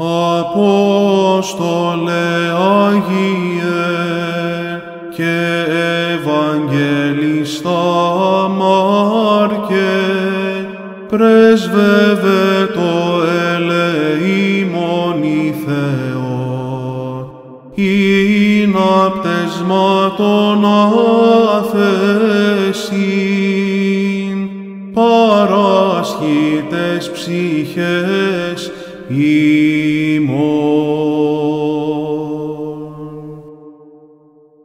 Απόστολε Άγιε και Ευαγγελιστά Μάρκε, πρέσβευε το ελεήμον η Θεό, ειν απτεσμάτων αφεσίν, παράσχητες ψυχές ημών.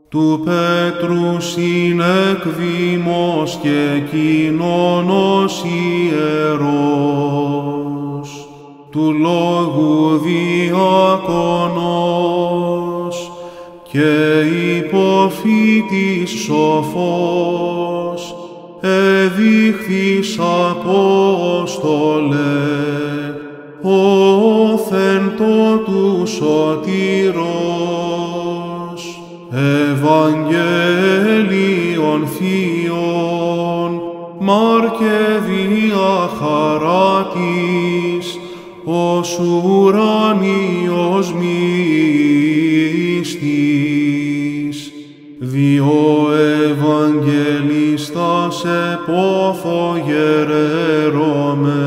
Του Πέτρου συνεκβήμος και κοινωνός ιερός, του λόγου διακονός και υποφήτης σοφός, εδείχθης Απόστολε, όθεν το τους σωτήρος, Ευαγγέλιον Θείον, Μάρκε δια χαράτης, ως ουρανίος μυστής, διό Ευαγγελιστάς επόφο γερέρωμε,